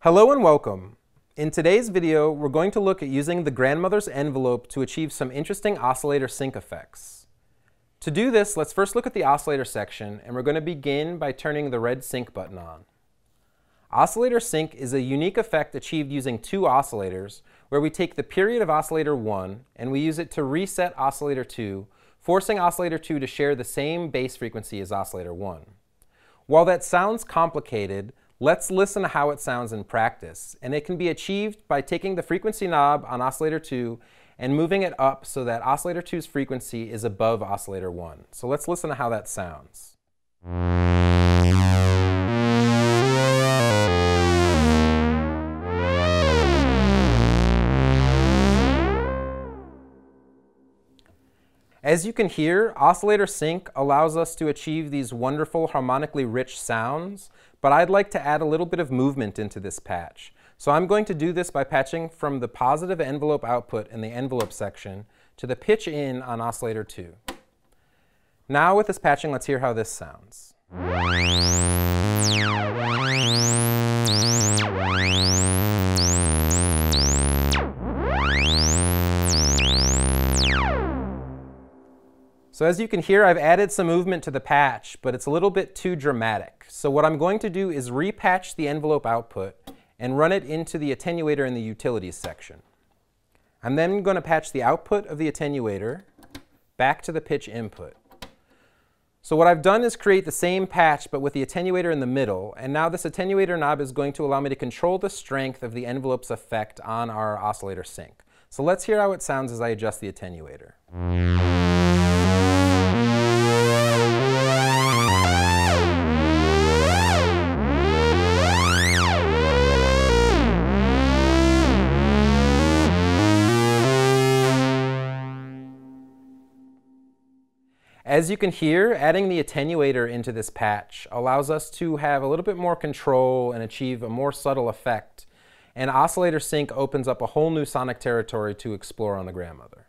Hello and welcome. In today's video, we're going to look at using the grandmother's envelope to achieve some interesting oscillator sync effects. To do this, let's first look at the oscillator section, and we're going to begin by turning the red sync button on. Oscillator sync is a unique effect achieved using two oscillators, where we take the period of oscillator 1 and we use it to reset oscillator 2, forcing oscillator 2 to share the same base frequency as oscillator 1. While that sounds complicated, let's listen to how it sounds in practice. And it can be achieved by taking the frequency knob on oscillator 2 and moving it up so that oscillator 2's frequency is above oscillator 1. So let's listen to how that sounds. As you can hear, oscillator sync allows us to achieve these wonderful harmonically rich sounds, but I'd like to add a little bit of movement into this patch. So I'm going to do this by patching from the positive envelope output in the envelope section to the pitch in on oscillator 2. Now with this patching, let's hear how this sounds. So as you can hear, I've added some movement to the patch, but it's a little bit too dramatic. So what I'm going to do is repatch the envelope output and run it into the attenuator in the utilities section. I'm then going to patch the output of the attenuator back to the pitch input. So what I've done is create the same patch but with the attenuator in the middle and now this attenuator knob is going to allow me to control the strength of the envelope's effect on our oscillator sync. So let's hear how it sounds as I adjust the attenuator. As you can hear, adding the attenuator into this patch allows us to have a little bit more control and achieve a more subtle effect. And oscillator sync opens up a whole new sonic territory to explore on the grandmother.